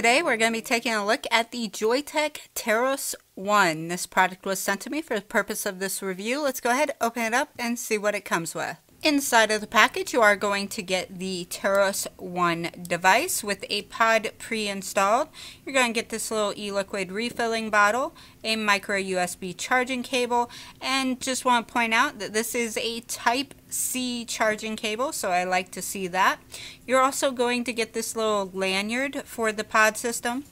Today we're going to be taking a look at the Joyetech Teros 1. This product was sent to me for the purpose of this review. Let's go ahead, open it up, and see what it comes with. Inside of the package, you are going to get the Teros 1 device with a pod pre-installed. You're going to get this little e-liquid refilling bottle, a micro USB charging cable, and just want to point out that this is a Type C charging cable, so I like to see that. You're also going to get this little lanyard for the pod system.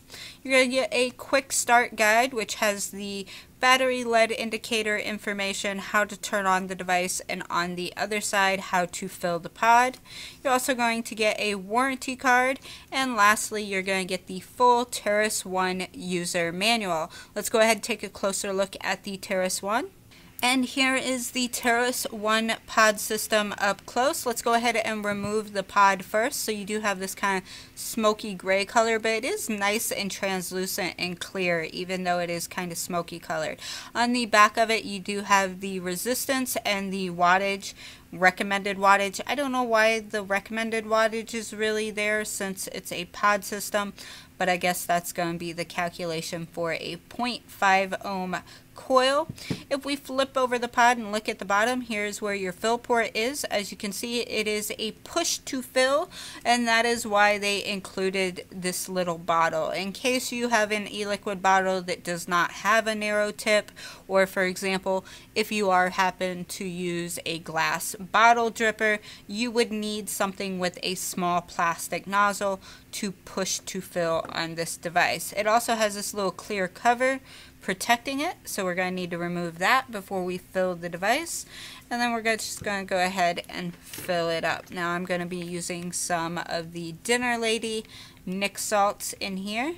You're going to get a quick start guide, which has the battery LED indicator information, how to turn on the device, and on the other side, how to fill the pod. You're also going to get a warranty card, and lastly, you're going to get the full Teros 1 user manual. Let's go ahead and take a closer look at the Teros 1. And here is the Teros 1 pod system up close. Let's go ahead and remove the pod first. So you do have this kind of smoky gray color, but it is nice and translucent and clear, even though it is kind of smoky colored. On the back of it, you do have the resistance and the wattage, recommended wattage. I don't know why the recommended wattage is really there since it's a pod system, but I guess that's going to be the calculation for a 0.5 ohm coil. If we flip over the pod and look at the bottom, here's where your fill port is. As you can see, it is a push to fill, and that is why they included this little bottle. In case you have an e-liquid bottle that does not have a narrow tip, or for example, if you are happen to use a glass bottle dripper, you would need something with a small plastic nozzle to push to fill on this device. It also has this little clear cover protecting it. So we're going to need to remove that before we fill the device. And then we're just going to go ahead and fill it up. Now I'm going to be using some of the Dinner Lady nic salts in here.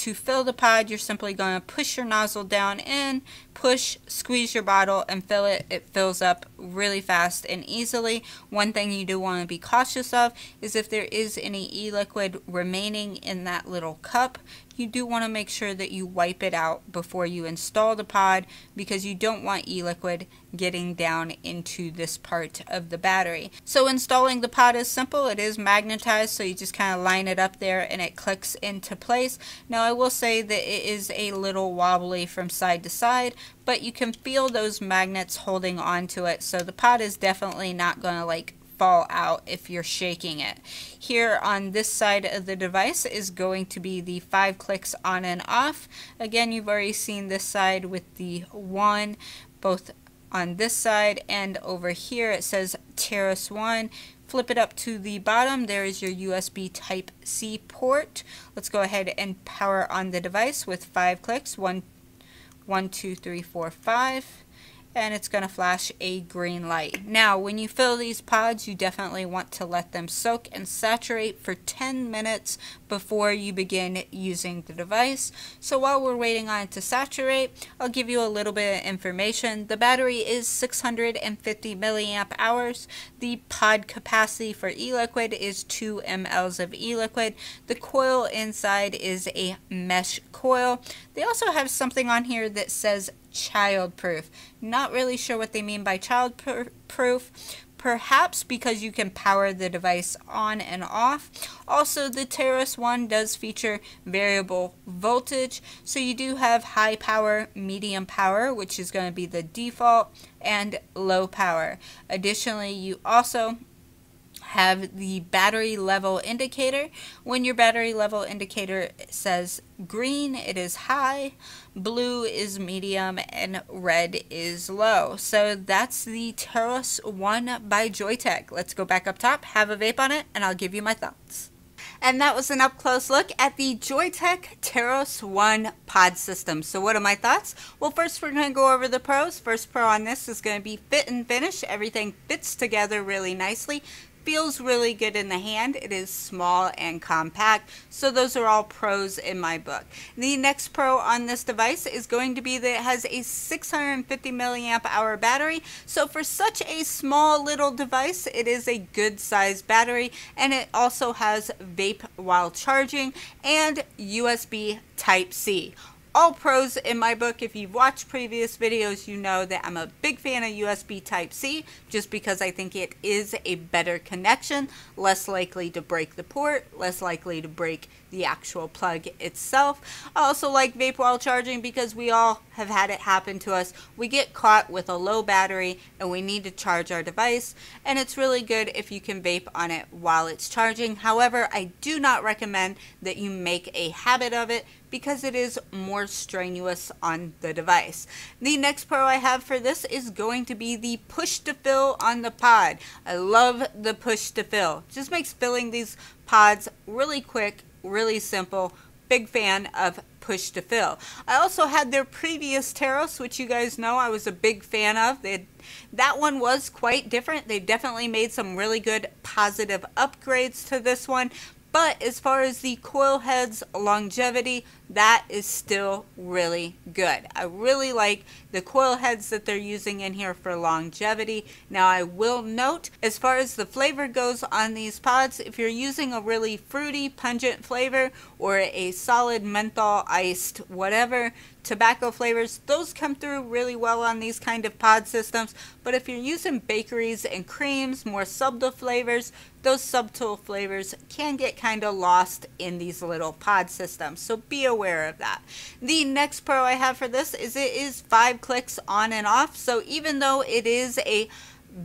To fill the pod, you're simply going to push your nozzle down in, push, squeeze your bottle, and fill it. It fills up really fast and easily. One thing you do want to be cautious of is if there is any e-liquid remaining in that little cup, you do want to make sure that you wipe it out before you install the pod because you don't want e-liquid getting down into this part of the battery. So installing the pod is simple. It is magnetized so you just kind of line it up there and it clicks into place. Now I will say that it is a little wobbly from side to side but you can feel those magnets holding onto it so the pot is definitely not going to like fall out if you're shaking it. Here on this side of the device is going to be the five clicks on and off. Again, you've already seen this side with the one, both on this side and over here it says Teros 1 flip it up to the bottom. There is your USB type C port. Let's go ahead and power on the device with five clicks. One one two three four five and it's going to flash a green light. Now, when you fill these pods, you definitely want to let them soak and saturate for 10 minutes before you begin using the device. So while we're waiting on it to saturate, I'll give you a little bit of information. The battery is 650 milliamp hours. The pod capacity for e-liquid is 2 mLs of e-liquid. The coil inside is a mesh coil. They also have something on here that says child-proof. Not really sure what they mean by child-proof. Perhaps because you can power the device on and off. Also, the Teros 1 does feature variable voltage, so you do have high power, medium power, which is going to be the default, and low power. Additionally, you also have the battery level indicator. When your battery level indicator says green, it is high, blue is medium, and red is low. So that's the Teros 1 by Joyetech. Let's go back up top, have a vape on it, and I'll give you my thoughts. And that was an up close look at the Joyetech Teros 1 pod system. So, what are my thoughts? Well, first, we're going to go over the pros. First pro on this is going to be fit and finish. Everything fits together really nicely feels really good in the hand. It is small and compact. So those are all pros in my book. The next pro on this device is going to be that it has a 650 milliamp hour battery. So for such a small little device, it is a good size battery. And it also has vape while charging and USB Type C all pros in my book. If you've watched previous videos, you know that I'm a big fan of USB Type-C just because I think it is a better connection, less likely to break the port, less likely to break the actual plug itself. I also like vape while charging because we all have had it happen to us. We get caught with a low battery and we need to charge our device and it's really good if you can vape on it while it's charging. However, I do not recommend that you make a habit of it because it is more strenuous on the device. The next pro I have for this is going to be the push to fill on the pod. I love the push to fill. Just makes filling these pods really quick, really simple. Big fan of push to fill. I also had their previous Teros, which you guys know I was a big fan of. They that one was quite different. They definitely made some really good positive upgrades to this one, but as far as the coil heads longevity, that is still really good. I really like the coil heads that they're using in here for longevity. Now I will note, as far as the flavor goes on these pods, if you're using a really fruity, pungent flavor or a solid menthol iced whatever, tobacco flavors, those come through really well on these kind of pod systems. But if you're using bakeries and creams, more subtle flavors, those subtle flavors can get kind of lost in these little pod systems. So be aware of that. The next pro I have for this is it is five clicks on and off. So even though it is a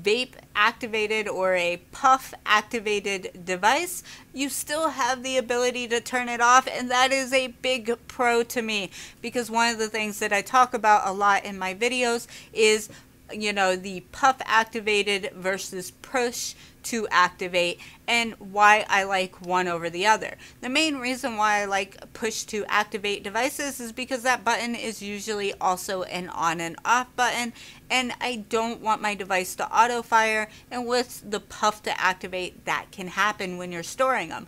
vape activated or a puff activated device, you still have the ability to turn it off. And that is a big pro to me because one of the things that I talk about a lot in my videos is, you know, the puff activated versus push to activate and why I like one over the other. The main reason why I like push to activate devices is because that button is usually also an on and off button and I don't want my device to auto fire and with the puff to activate that can happen when you're storing them.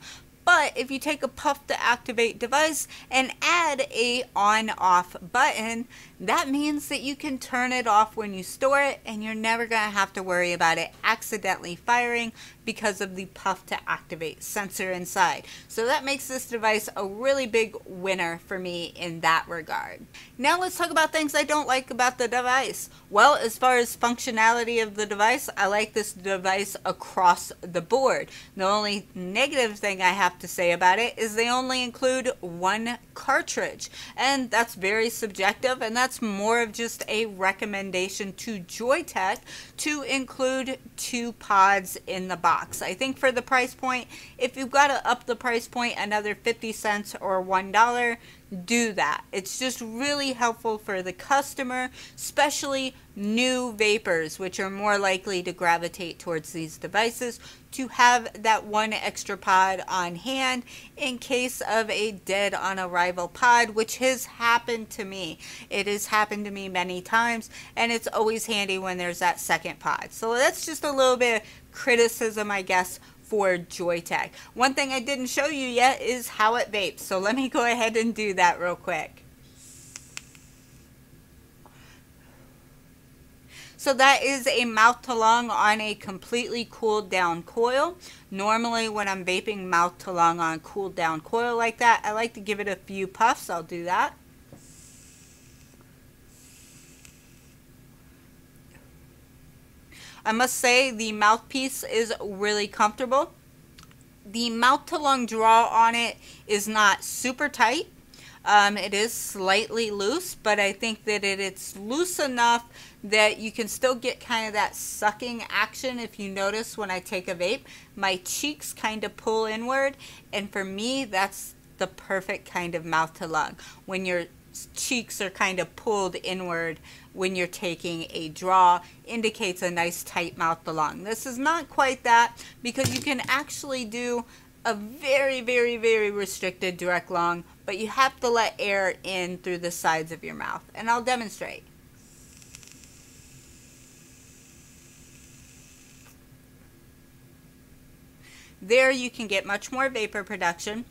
But if you take a puff to activate device and add a on off button, that means that you can turn it off when you store it and you're never going to have to worry about it accidentally firing because of the puff to activate sensor inside. So that makes this device a really big winner for me in that regard. Now let's talk about things I don't like about the device. Well, as far as functionality of the device, I like this device across the board. The only negative thing I have to say about it is they only include one cartridge. And that's very subjective and that's more of just a recommendation to Joyetech to include two pods in the box box. I think for the price point, if you've got to up the price point another 50 cents or $1, do that. It's just really helpful for the customer, especially new vapors, which are more likely to gravitate towards these devices, to have that one extra pod on hand in case of a dead on arrival pod, which has happened to me. It has happened to me many times, and it's always handy when there's that second pod. So that's just a little bit of criticism, I guess, for Joyetech. One thing I didn't show you yet is how it vapes, so let me go ahead and do that real quick. So that is a mouth to lung on a completely cooled down coil. Normally when I'm vaping mouth to lung on cooled down coil like that, I like to give it a few puffs. I'll do that. I must say the mouthpiece is really comfortable. The mouth to lung draw on it is not super tight. Um, it is slightly loose, but I think that it, it's loose enough that you can still get kind of that sucking action. If you notice when I take a vape, my cheeks kind of pull inward. And for me, that's the perfect kind of mouth to lung. When your cheeks are kind of pulled inward when you're taking a draw indicates a nice tight mouth to lung. This is not quite that because you can actually do a very, very, very restricted direct lung, but you have to let air in through the sides of your mouth. And I'll demonstrate. There you can get much more vapor production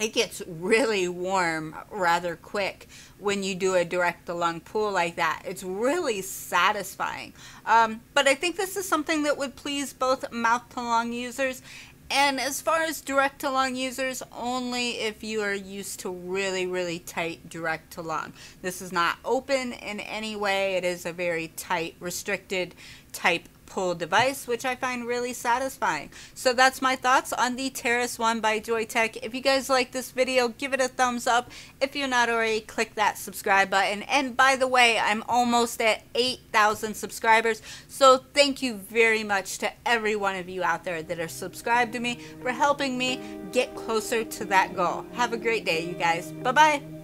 it gets really warm rather quick when you do a direct to lung pull like that. It's really satisfying. Um, but I think this is something that would please both mouth to lung users And as far as direct to lung users, only if you are used to really, really tight direct to lung. This is not open in any way. It is a very tight, restricted type pull device, which I find really satisfying. So that's my thoughts on the Teros 1 by Joyetech. If you guys like this video, give it a thumbs up. If you're not already, click that subscribe button. And by the way, I'm almost at 8,000 subscribers. So thank you very much to every one of you out there that are subscribed to me for helping me get closer to that goal. Have a great day, you guys. Bye-bye.